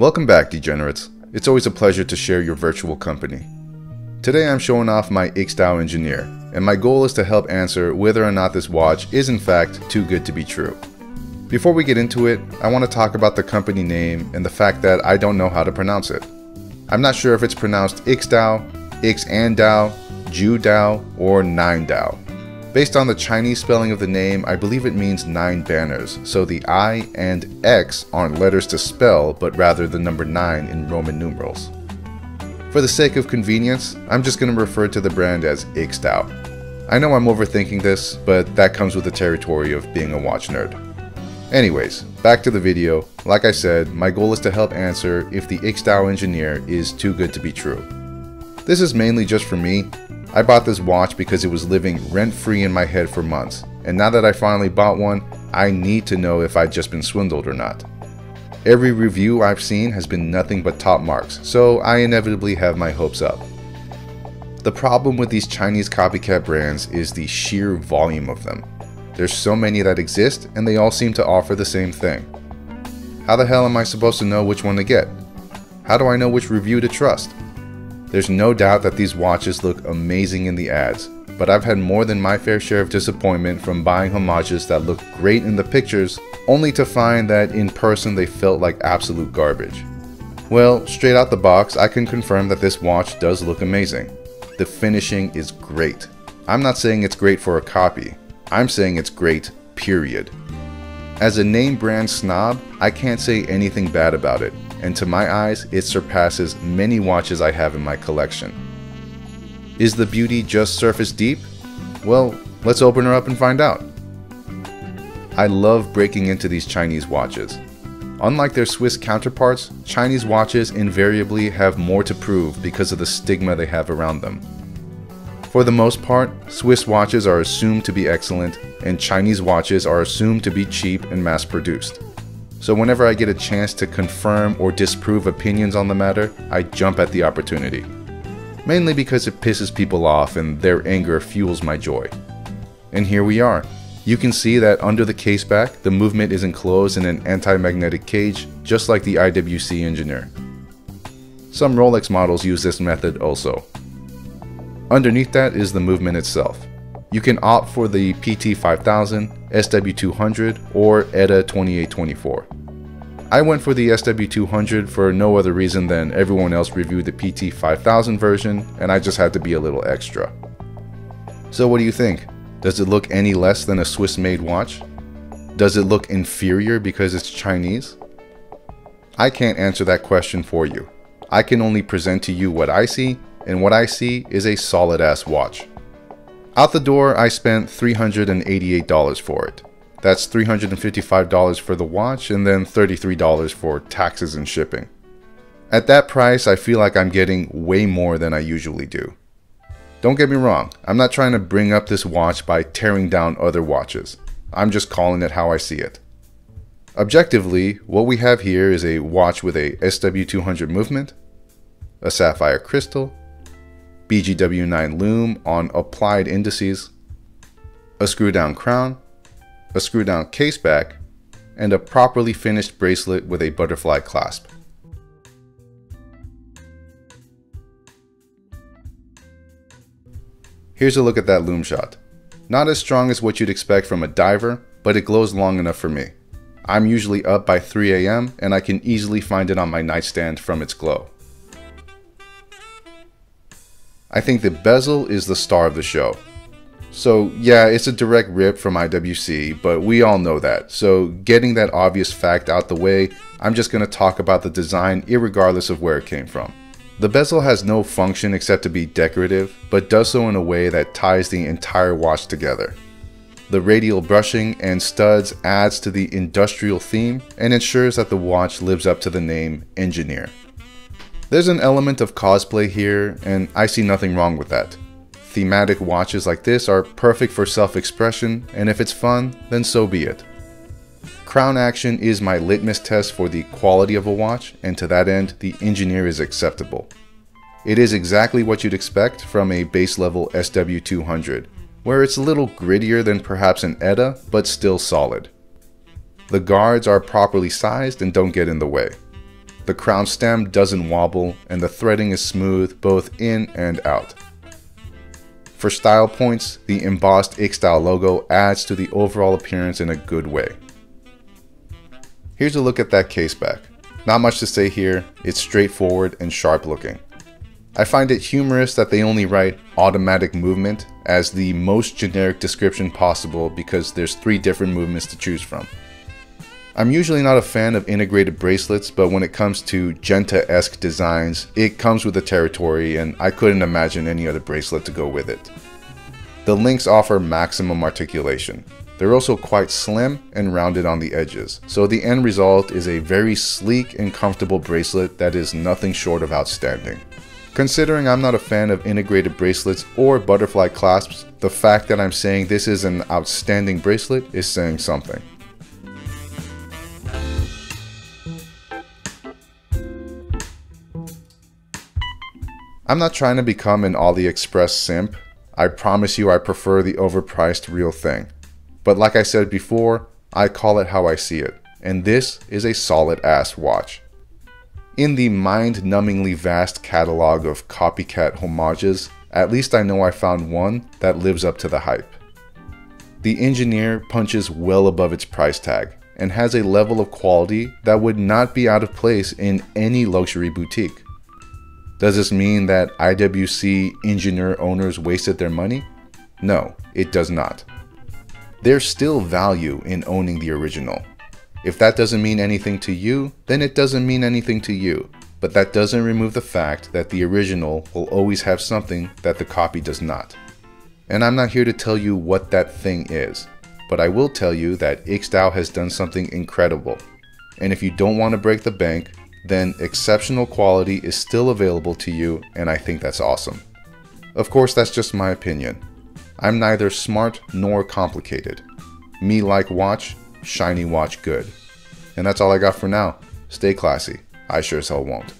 Welcome back, degenerates. It's always a pleasure to share your virtual company. Today I'm showing off my IXDAO Engineer, and my goal is to help answer whether or not this watch is in fact too good to be true. Before we get into it, I want to talk about the company name and the fact that I don't know how to pronounce it. I'm not sure if it's pronounced IXDAO, Ixandao, Judao, or Nine Dao. Based on the Chinese spelling of the name, I believe it means nine banners, so the I and X aren't letters to spell, but rather the number 9 in Roman numerals. For the sake of convenience, I'm just going to refer to the brand as IXDAO. I know I'm overthinking this, but that comes with the territory of being a watch nerd. Anyways, back to the video. Like I said, my goal is to help answer if the IXDAO engineer is too good to be true. This is mainly just for me, I bought this watch because it was living rent free in my head for months, and now that I finally bought one, I need to know if I'd just been swindled or not. Every review I've seen has been nothing but top marks, so I inevitably have my hopes up. The problem with these Chinese copycat brands is the sheer volume of them. There's so many that exist, and they all seem to offer the same thing. How the hell am I supposed to know which one to get? How do I know which review to trust? There's no doubt that these watches look amazing in the ads, but I've had more than my fair share of disappointment from buying homages that look great in the pictures, only to find that in person they felt like absolute garbage. Well, straight out the box, I can confirm that this watch does look amazing. The finishing is great. I'm not saying it's great for a copy, I'm saying it's great, period. As a name brand snob, I can't say anything bad about it, and to my eyes, it surpasses many watches I have in my collection. Is the beauty just surface deep? Well, let's open her up and find out. I love breaking into these Chinese watches. Unlike their Swiss counterparts, Chinese watches invariably have more to prove because of the stigma they have around them. For the most part, Swiss watches are assumed to be excellent, and Chinese watches are assumed to be cheap and mass produced. So whenever I get a chance to confirm or disprove opinions on the matter, I jump at the opportunity. Mainly because it pisses people off and their anger fuels my joy. And here we are. You can see that under the caseback, the movement is enclosed in an anti-magnetic cage, just like the IWC engineer. Some Rolex models use this method also. Underneath that is the movement itself. You can opt for the PT5000, SW200, or ETA 2824. I went for the SW200 for no other reason than everyone else reviewed the PT5000 version, and I just had to be a little extra. So what do you think? Does it look any less than a Swiss made watch? Does it look inferior because it's Chinese? I can't answer that question for you. I can only present to you what I see, and what I see is a solid ass watch. Out the door, I spent $388 for it. That's $355 for the watch and then $33 for taxes and shipping. At that price, I feel like I'm getting way more than I usually do. Don't get me wrong, I'm not trying to bring up this watch by tearing down other watches. I'm just calling it how I see it. Objectively, what we have here is a watch with a SW200 movement, a sapphire crystal, BGW9 lume on applied indices, a screw down crown, a screw down case back, and a properly finished bracelet with a butterfly clasp. Here's a look at that lume shot. Not as strong as what you'd expect from a diver, but it glows long enough for me. I'm usually up by 3 a.m. and I can easily find it on my nightstand from its glow. I think the bezel is the star of the show. So, yeah, it's a direct rip from IWC, but we all know that. So, getting that obvious fact out the way, I'm just going to talk about the design regardless of where it came from. The bezel has no function except to be decorative, but does so in a way that ties the entire watch together. The radial brushing and studs adds to the industrial theme and ensures that the watch lives up to the name Engineer. There's an element of cosplay here, and I see nothing wrong with that. Thematic watches like this are perfect for self-expression, and if it's fun, then so be it. Crown action is my litmus test for the quality of a watch, and to that end, the engineer is acceptable. It is exactly what you'd expect from a base level SW200, where it's a little grittier than perhaps an ETA, but still solid. The guards are properly sized and don't get in the way. The crown stem doesn't wobble and the threading is smooth both in and out. For style points, the embossed IXDAO logo adds to the overall appearance in a good way. Here's a look at that case back. Not much to say here, it's straightforward and sharp looking. I find it humorous that they only write automatic movement as the most generic description possible because there's three different movements to choose from. I'm usually not a fan of integrated bracelets, but when it comes to Genta-esque designs, it comes with the territory and I couldn't imagine any other bracelet to go with it. The links offer maximum articulation. They're also quite slim and rounded on the edges, so the end result is a very sleek and comfortable bracelet that is nothing short of outstanding. Considering I'm not a fan of integrated bracelets or butterfly clasps, the fact that I'm saying this is an outstanding bracelet is saying something. I'm not trying to become an AliExpress simp. I promise you I prefer the overpriced real thing. But like I said before, I call it how I see it, and this is a solid ass watch. In the mind-numbingly vast catalog of copycat homages, at least I know I found one that lives up to the hype. The engineer punches well above its price tag and has a level of quality that would not be out of place in any luxury boutique. Does this mean that IWC engineer owners wasted their money? No, it does not. There's still value in owning the original. If that doesn't mean anything to you, then it doesn't mean anything to you. But that doesn't remove the fact that the original will always have something that the copy does not. And I'm not here to tell you what that thing is, but I will tell you that IXDAO has done something incredible. And if you don't want to break the bank, then exceptional quality is still available to you, and I think that's awesome. Of course, that's just my opinion. I'm neither smart nor complicated. Me like watch, shiny watch good. And that's all I got for now. Stay classy. I sure as hell won't.